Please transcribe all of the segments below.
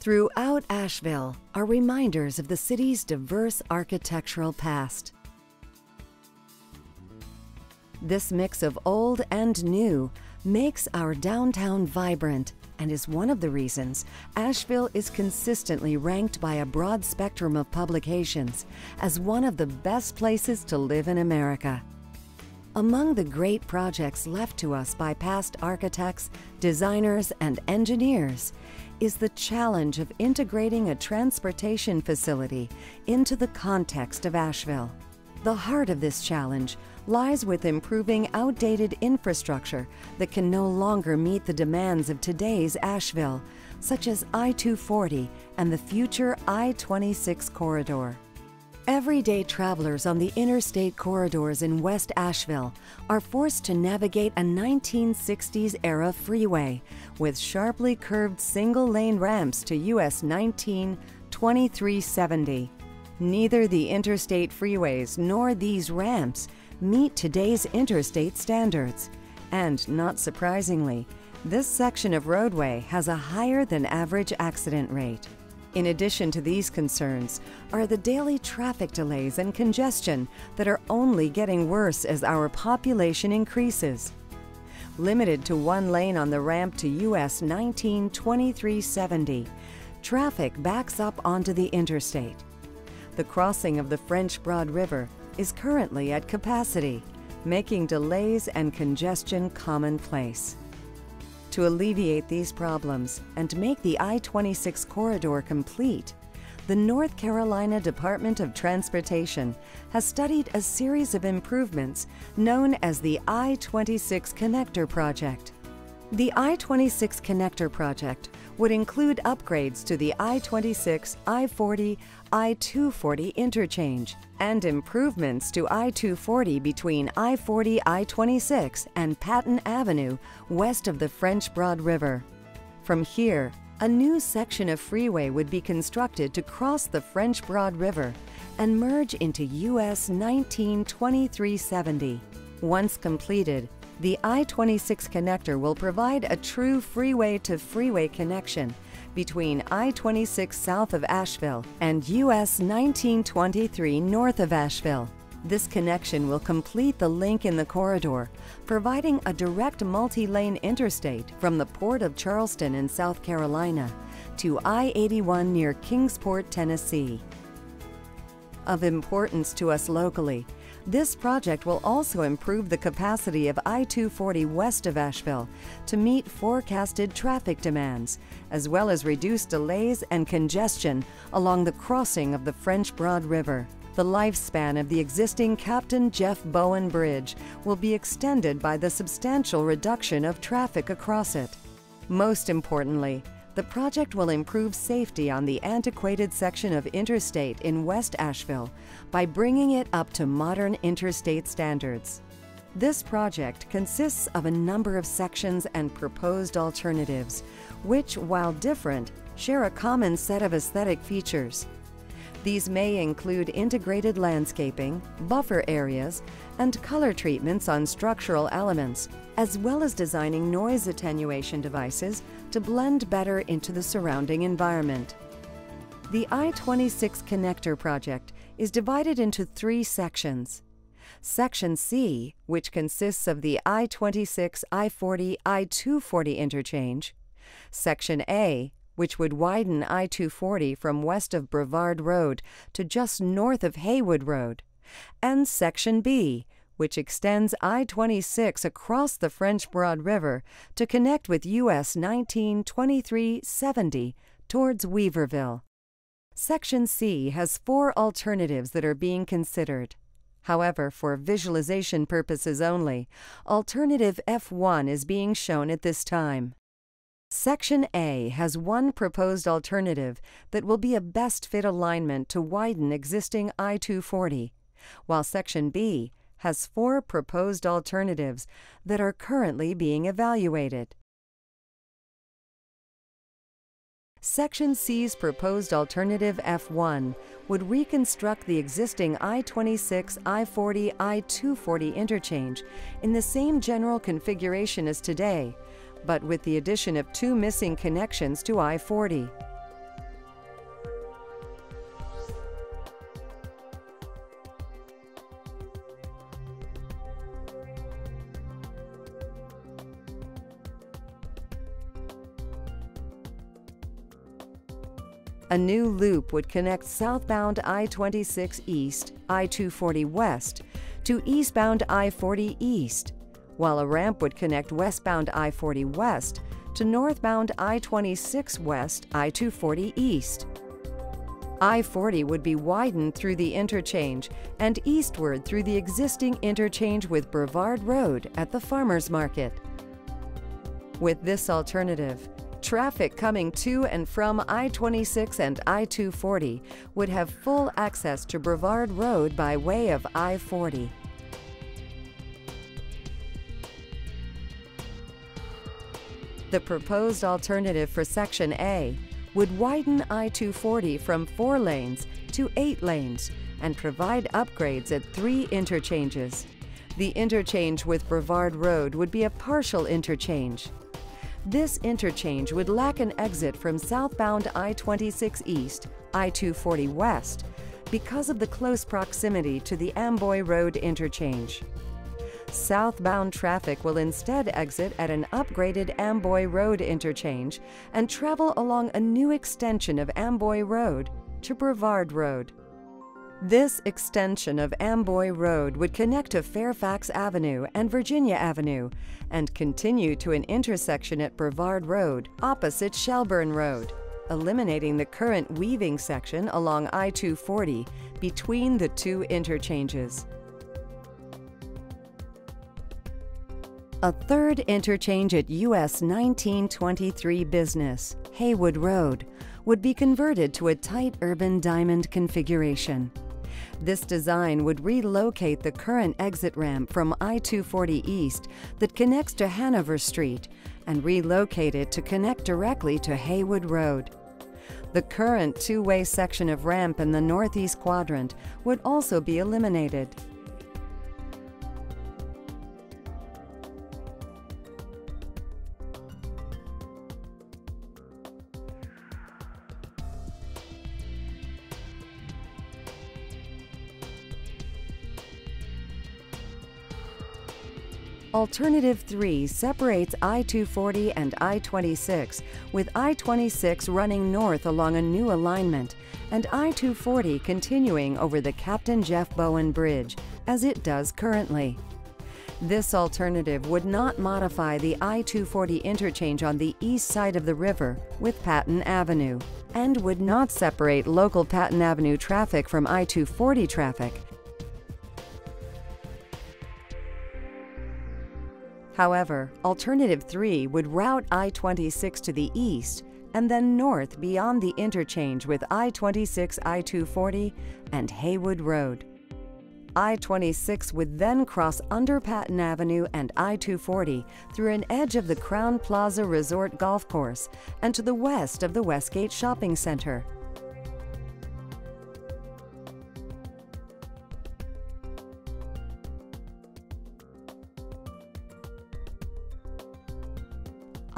Throughout Asheville are reminders of the city's diverse architectural past. This mix of old and new makes our downtown vibrant and is one of the reasons Asheville is consistently ranked by a broad spectrum of publications as one of the best places to live in America. Among the great projects left to us by past architects, designers, and engineers is the challenge of integrating a transportation facility into the context of Asheville. The heart of this challenge lies with improving outdated infrastructure that can no longer meet the demands of today's Asheville, such as I 240 and the future I 26 corridor. Everyday travelers on the interstate corridors in West Asheville are forced to navigate a 1960s era freeway with sharply curved single lane ramps to US 19 2370. Neither the interstate freeways nor these ramps meet today's interstate standards. And not surprisingly, this section of roadway has a higher than average accident rate. In addition to these concerns are the daily traffic delays and congestion that are only getting worse as our population increases. Limited to one lane on the ramp to US 19 2370, traffic backs up onto the interstate. The crossing of the French Broad River is currently at capacity, making delays and congestion commonplace. To alleviate these problems and make the I 26 corridor complete, the North Carolina Department of Transportation has studied a series of improvements known as the I 26 Connector Project. The I 26 Connector Project would include upgrades to the I 26, I 40, I 240 interchange and improvements to I 240 between I 40 I 26 and Patton Avenue west of the French Broad River. From here, a new section of freeway would be constructed to cross the French Broad River and merge into US 19 2370. Once completed, the I 26 connector will provide a true freeway to freeway connection between I 26 south of Asheville and US 1923 north of Asheville. This connection will complete the link in the corridor, providing a direct multi lane interstate from the Port of Charleston in South Carolina to I 81 near Kingsport, Tennessee. Of importance to us locally, this project will also improve the capacity of I 240 west of Asheville to meet forecasted traffic demands, as well as reduce delays and congestion along the crossing of the French Broad River. The lifespan of the existing Captain Jeff Bowen Bridge will be extended by the substantial reduction of traffic across it. Most importantly, the project will improve safety on the antiquated section of interstate in West Asheville by bringing it up to modern interstate standards. This project consists of a number of sections and proposed alternatives, which, while different, share a common set of aesthetic features. These may include integrated landscaping, buffer areas, and color treatments on structural elements, as well as designing noise attenuation devices to blend better into the surrounding environment. The I-26 Connector project is divided into three sections. Section C, which consists of the I-26, I-40, I-240 interchange. Section A, which would widen I-240 from west of Brevard Road to just north of Haywood Road. And Section B, which extends I 26 across the French Broad River to connect with US 192370 towards Weaverville. Section C has four alternatives that are being considered. However, for visualization purposes only, alternative F1 is being shown at this time. Section A has one proposed alternative that will be a best fit alignment to widen existing I 240, while Section B has four proposed alternatives that are currently being evaluated. Section C's proposed alternative F1 would reconstruct the existing I-26, I-40, I-240 interchange in the same general configuration as today, but with the addition of two missing connections to I-40. A new loop would connect southbound I-26 East, I-240 West, to eastbound I-40 East, while a ramp would connect westbound I-40 West to northbound I-26 West, I-240 East. I-40 would be widened through the interchange and eastward through the existing interchange with Brevard Road at the Farmers Market. With this alternative, traffic coming to and from I-26 and I-240 would have full access to Brevard Road by way of I-40. The proposed alternative for Section A would widen I-240 from four lanes to eight lanes and provide upgrades at three interchanges. The interchange with Brevard Road would be a partial interchange. This interchange would lack an exit from southbound I-26 East, I-240 West, because of the close proximity to the Amboy Road interchange. Southbound traffic will instead exit at an upgraded Amboy Road interchange and travel along a new extension of Amboy Road to Brevard Road. This extension of Amboy Road would connect to Fairfax Avenue and Virginia Avenue and continue to an intersection at Brevard Road opposite Shelburne Road, eliminating the current weaving section along I-240 between the two interchanges. A third interchange at US 1923 Business, Haywood Road, would be converted to a tight urban diamond configuration. This design would relocate the current exit ramp from I-240 East that connects to Hanover Street and relocate it to connect directly to Haywood Road. The current two-way section of ramp in the northeast quadrant would also be eliminated. Alternative 3 separates I-240 and I-26, with I-26 running north along a new alignment and I-240 continuing over the Captain Jeff Bowen Bridge, as it does currently. This alternative would not modify the I-240 interchange on the east side of the river with Patton Avenue and would not separate local Patton Avenue traffic from I-240 traffic However, Alternative 3 would route I-26 to the east and then north beyond the interchange with I-26, I-240, and Haywood Road. I-26 would then cross under Patton Avenue and I-240 through an edge of the Crowne Plaza Resort Golf Course and to the west of the Westgate Shopping Center.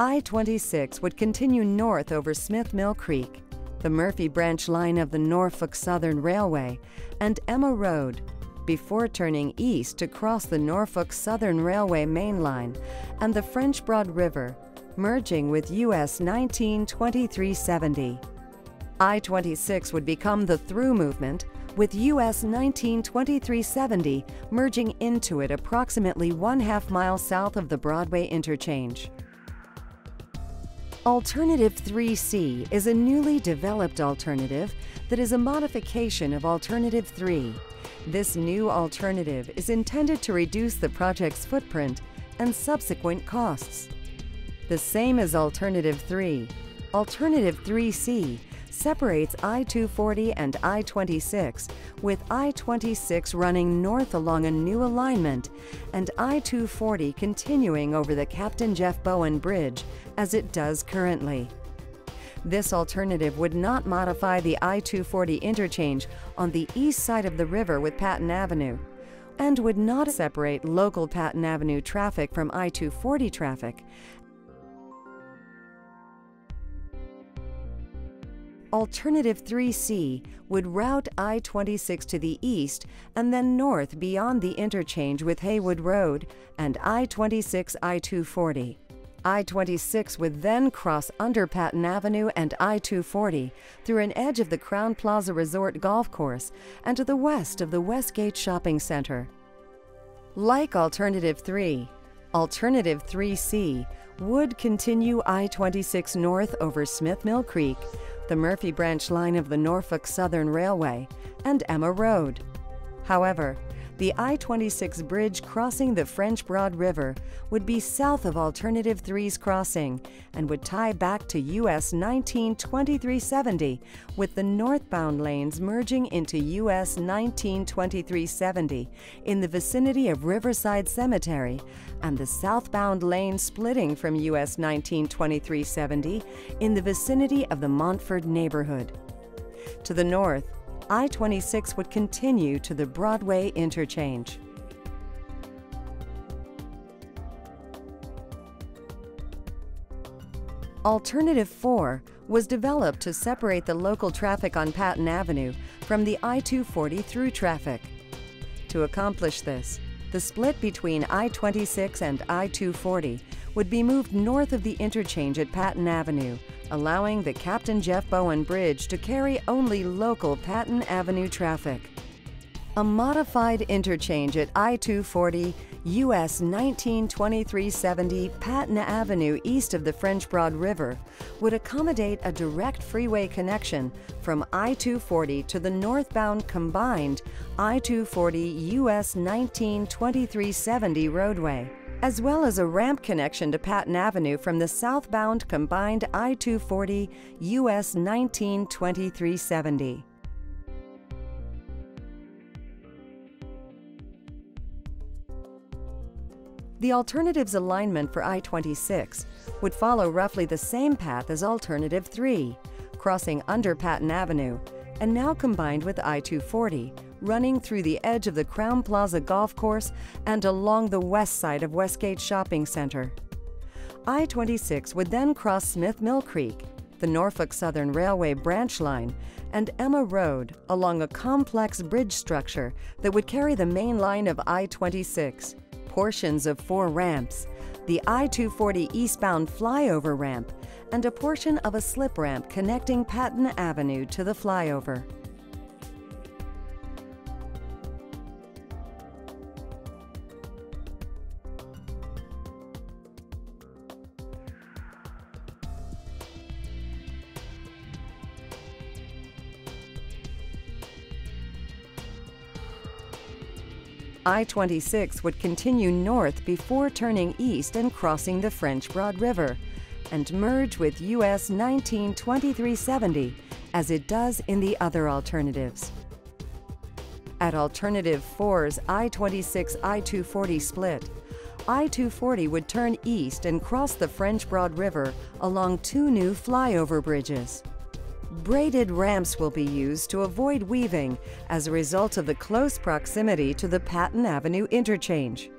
I-26 would continue north over Smith Mill Creek, the Murphy Branch line of the Norfolk Southern Railway, and Emma Road, before turning east to cross the Norfolk Southern Railway main line and the French Broad River, merging with US 192370. I-26 would become the through movement, with US 192370 merging into it approximately one half mile south of the Broadway interchange. Alternative 3C is a newly developed alternative that is a modification of Alternative 3. This new alternative is intended to reduce the project's footprint and subsequent costs. The same as Alternative 3, Alternative 3C separates I-240 and I-26, with I-26 running north along a new alignment and I-240 continuing over the Captain Jeff Bowen Bridge as it does currently. This alternative would not modify the I-240 interchange on the east side of the river with Patton Avenue and would not separate local Patton Avenue traffic from I-240 traffic Alternative 3C would route I-26 to the east and then north beyond the interchange with Haywood Road and I-26 I-240. I 26 would then cross under Patton Avenue and I 240 through an edge of the Crowne Plaza Resort Golf Course and to the west of the Westgate Shopping Center. Like Alternative 3, Alternative 3C would continue I 26 north over Smith Mill Creek, the Murphy Branch line of the Norfolk Southern Railway, and Emma Road. However, the I 26 bridge crossing the French Broad River would be south of Alternative 3's crossing and would tie back to US 192370, with the northbound lanes merging into US 192370 in the vicinity of Riverside Cemetery and the southbound lane splitting from US 192370 in the vicinity of the Montford neighborhood. To the north, I 26 would continue to the Broadway interchange. Alternative 4 was developed to separate the local traffic on Patton Avenue from the I 240 through traffic. To accomplish this, the split between I 26 and I 240 would be moved north of the interchange at Patton Avenue allowing the Captain Jeff Bowen Bridge to carry only local Patton Avenue traffic. A modified interchange at I-240 US 192370 Patton Avenue east of the French Broad River would accommodate a direct freeway connection from I-240 to the northbound combined I-240 US 192370 roadway as well as a ramp connection to Patton Avenue from the southbound combined I 240 US 192370. The alternative's alignment for I 26 would follow roughly the same path as Alternative 3, crossing under Patton Avenue, and now combined with I 240, running through the edge of the Crowne Plaza Golf Course and along the west side of Westgate Shopping Center. I 26 would then cross Smith Mill Creek, the Norfolk Southern Railway branch line, and Emma Road along a complex bridge structure that would carry the main line of I 26, portions of four ramps, the I 240 eastbound flyover ramp, and a portion of a slip ramp connecting Patton Avenue to the flyover. I-26 would continue north before turning east and crossing the French Broad River, and merge with US 192370 as it does in the other alternatives. At Alternative 4's I-26 I-240 split, I-240 would turn east and cross the French Broad River along two new flyover bridges. Braided ramps will be used to avoid weaving as a result of the close proximity to the Patton Avenue interchange.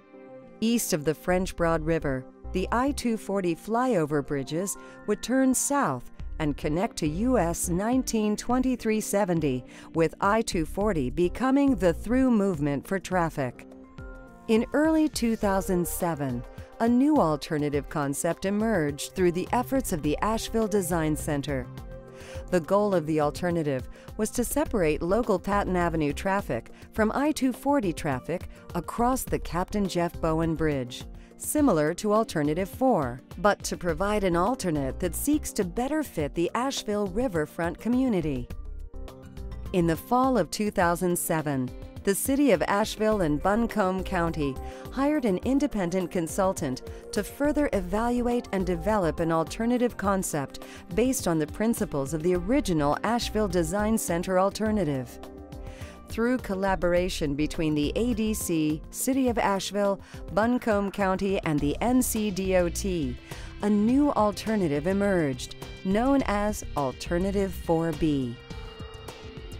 East of the French Broad River, the I-240 flyover bridges would turn south and connect to US 192370, with I-240 becoming the through movement for traffic. In early 2007, a new alternative concept emerged through the efforts of the Asheville Design Center. The goal of the alternative was to separate local Patton Avenue traffic from I 240 traffic across the Captain Jeff Bowen Bridge, similar to Alternative 4, but to provide an alternate that seeks to better fit the Asheville riverfront community. In the fall of 2007, the City of Asheville and Buncombe County hired an independent consultant to further evaluate and develop an alternative concept based on the principles of the original Asheville Design Center alternative. Through collaboration between the ADC, City of Asheville, Buncombe County, and the NCDOT, a new alternative emerged, known as Alternative 4B.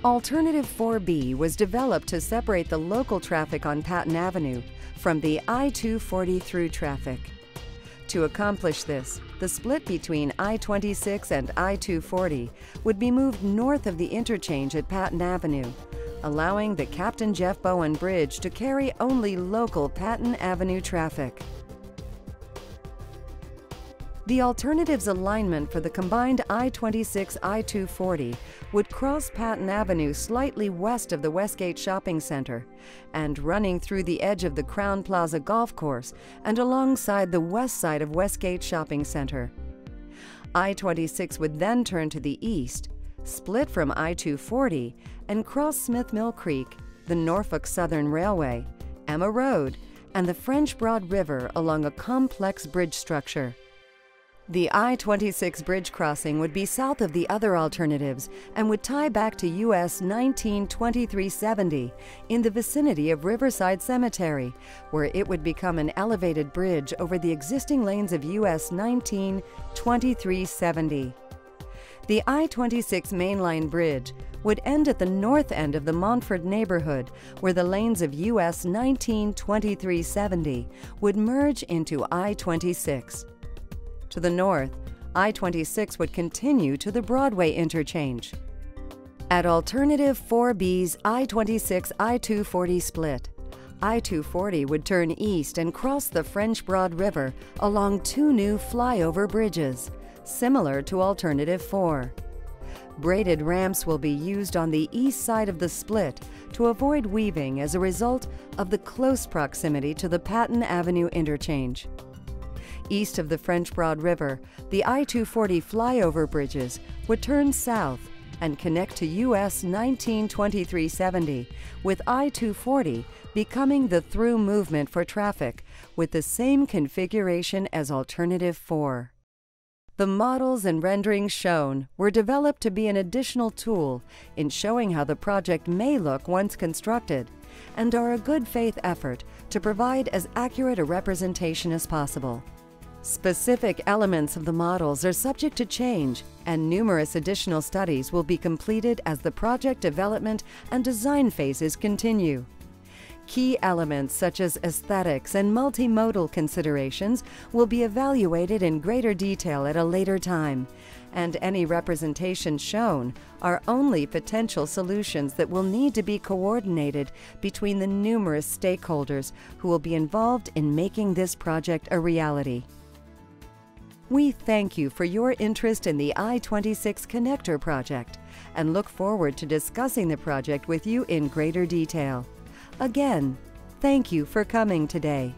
Alternative 4B was developed to separate the local traffic on Patton Avenue from the I-240 through traffic. To accomplish this, the split between I-26 and I-240 would be moved north of the interchange at Patton Avenue, allowing the Captain Jeff Bowen Bridge to carry only local Patton Avenue traffic. The alternative's alignment for the combined I-26 I-240 would cross Patton Avenue slightly west of the Westgate Shopping Center and running through the edge of the Crowne Plaza Golf Course and alongside the west side of Westgate Shopping Center. I-26 would then turn to the east, split from I-240 and cross Smith Mill Creek, the Norfolk Southern Railway, Emma Road, and the French Broad River along a complex bridge structure. The I-26 bridge crossing would be south of the other alternatives and would tie back to US 192370 in the vicinity of Riverside Cemetery, where it would become an elevated bridge over the existing lanes of US 192370. The I-26 mainline bridge would end at the north end of the Montford neighborhood, where the lanes of US 192370 would merge into I-26. To the north, I-26 would continue to the Broadway interchange. At Alternative 4B's I-26 I-240 split, I-240 would turn east and cross the French Broad River along two new flyover bridges, similar to Alternative 4. Braided ramps will be used on the east side of the split to avoid weaving as a result of the close proximity to the Patton Avenue interchange. East of the French Broad River, the I-240 flyover bridges would turn south and connect to US 192370, with I-240 becoming the through movement for traffic with the same configuration as Alternative 4. The models and renderings shown were developed to be an additional tool in showing how the project may look once constructed and are a good faith effort to provide as accurate a representation as possible. Specific elements of the models are subject to change, and numerous additional studies will be completed as the project development and design phases continue. Key elements such as aesthetics and multimodal considerations will be evaluated in greater detail at a later time, and any representations shown are only potential solutions that will need to be coordinated between the numerous stakeholders who will be involved in making this project a reality. We thank you for your interest in the I-26 Connector project and look forward to discussing the project with you in greater detail. Again, thank you for coming today.